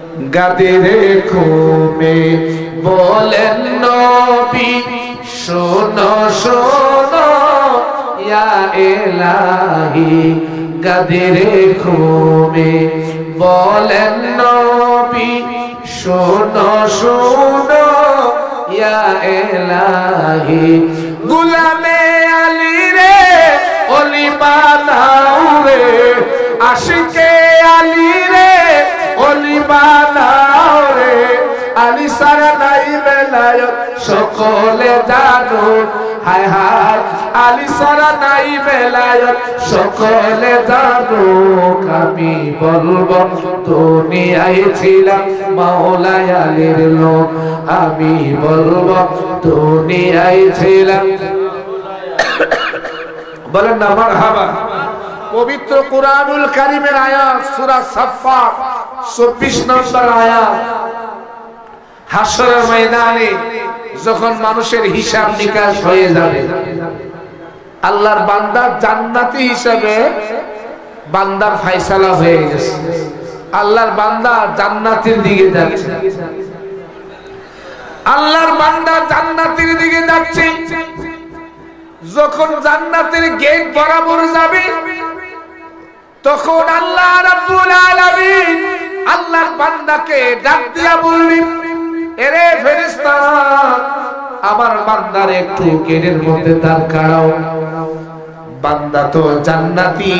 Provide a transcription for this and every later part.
গাদের ঘুমে বলেন নবী, শোনো শোনো, ইয়া এলাহি গাদের ঘুমে বলেন নবী, শোনো শোনো, ইয়া এলাহি, গুলামে আলী রে, অলি বানাও রে, আশিকে আলী রে অলি বানাও রে, আলী সারা নাই বেলায়ত, সকলে জানো। হায় হায়, আলী সারা নাই বেলায়ত, সকলে জানো। আমি বলব, দুনিয়ায় ছিলাম মাওলায় আলীর লোক। আমি বলব, দুনিয়ায় ছিলাম। বলেন না আমার হাবা পবিত্র কোরআনুল কারিমের আয়াত, সূরা সাফফাত 24 নম্বর আয়াত। হাসরের ময়দানে যখন মানুষের হিসাব নিকাশ হয়ে যাবে, আল্লাহর বান্দা জান্নাতি হিসাবে বান্দার ফয়সালা হয়ে গেছে। আল্লাহর বান্দা জান্নাতের দিকে যাচ্ছে। আল্লাহর বান্দা জান্নাতের দিকে যাচ্ছে। যখন জান্নাতের গেট বরাবর যাবে, তখন আল্লাহ রাব্বুল আলামিন আল্লাহর বান্দাকে ডাক দিয়া বললেন এরে ফেরেশতা, আমার বান্দার একটু গেটের মধ্যে দাঁড় করাও। বান্দা তো জান্নাতি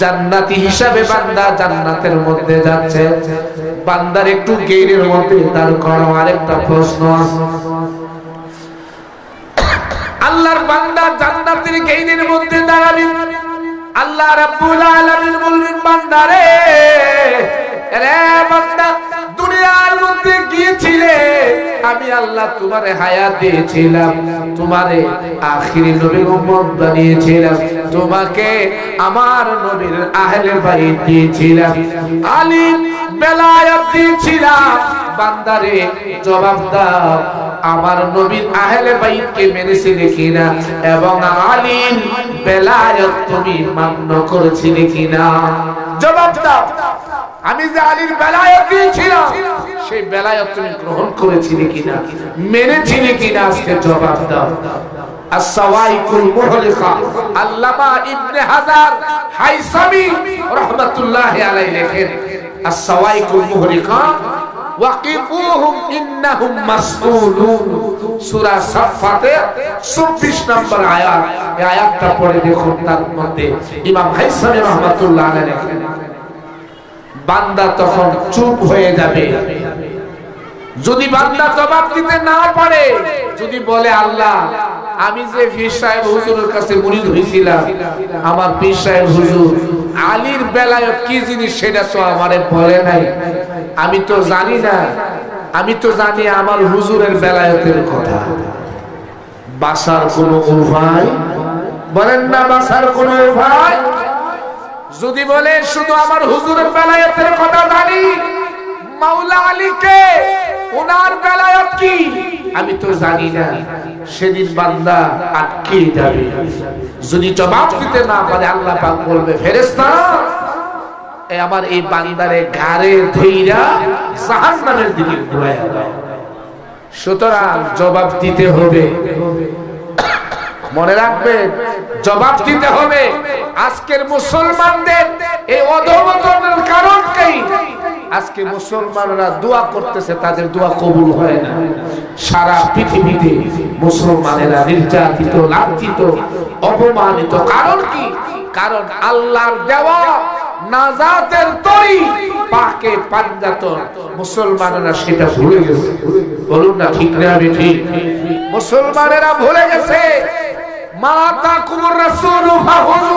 জান্নাতি হিসাবে বান্দা জান্নাতের মধ্যে যাচ্ছে। বান্দার একটু গেটের মধ্যে দাঁড় করাও, আরেকটা প্রশ্ন আল্লাহর বান্দা জান্নাতের গেটের মধ্যে দাঁড়াবে। আল্লাহ রাব্বুল আলামিন বলবেন, বান্দারে আমার নবীর আহলে বাইত দিয়েছিলাম। আলী বেলায়েত দিয়েছিলাম। কিনা? এবং আলীর বেলায়েত তুমি মান্য করেছিলে কিনা? জবাব দাও। আমি যে আলীর বেলায়ত দিয়েছিলাম, সেই বেলায়ত তুমি গ্রহণ করেছিলে কিনা, মেনেছিলে কিনা আজকে জবাব দাও। আল্লামা ইবনে হাজার হাইসামি রহমাতুল্লাহ আলাই লেখেন আসাওয়াইকুল মুহলিকা ওয়াকিফুহুম ইন্নাহুম মাসউলুন। সূরা সাফাতে 24 নম্বর আয়াত। এই আয়াতটা পড়ে দেখুন তার মধ্যে। ইমাম হাইসামি রহমাতুল্লাহ আলাইহি লেখেন বান্দা তখন চুপ হয়ে যাবে। যদি বান্দা জবাব দিতে না পারে, যদি বলে, আল্লাহ, আমি যে পীর সাহেব হুজুরের কাছে মুরিদ হইছিলাম, আমার পীর সাহেব হুজুর আলীর বেলায়ত কি জিনিস সেটা তো আমারে বলে নাই। আমি তো জানি না, আমি তো জানি আমার হুজুরের বেলায়তের কথা। বাসার কোন উপায়? বলেন না, বাসার কোন উপায়? যদি বলে, শুধু আমার হুজুরের বেলায়তের কথা জানি, মাওলা আলীকে, ওনার বেলায়ত কি? আমি তো জানি না। সেদিন বান্দা আটকে যাবে? যদি জবাব দিতে না পারে, আল্লাহ পাক বলবে, ফেরেশতা এই আমার এই বান্দারে ঘাড়ে ধইরা জাহান্নামের দিকে ঘুরাইয়া দাও। সুতরাং জবাব দিতে হবে। মনে রাখবেন, জবাব দিতে হবে। আজকের মুসলমানদের এই অধমতনের কারণ কি আজকে মুসলমানরা দোয়া করতেছে, তাদের দোয়া কবুল হয় না। সারা পৃথিবীতে মুসলমানেরা নির্যাতিত, লাঞ্ছিত, অপমানিত। কারণ কি? কারণ আল্লাহর দেওয়া নাজাতের তরি পাকে পাঞ্জাতন মুসলমানেরা সেটা ভুলে গেছে। বলুন না ঠিক না আমি ঠিক? মুসলমানেরা ভুলে গেছে। মাতা কুমুর রাসূল ফাহুলু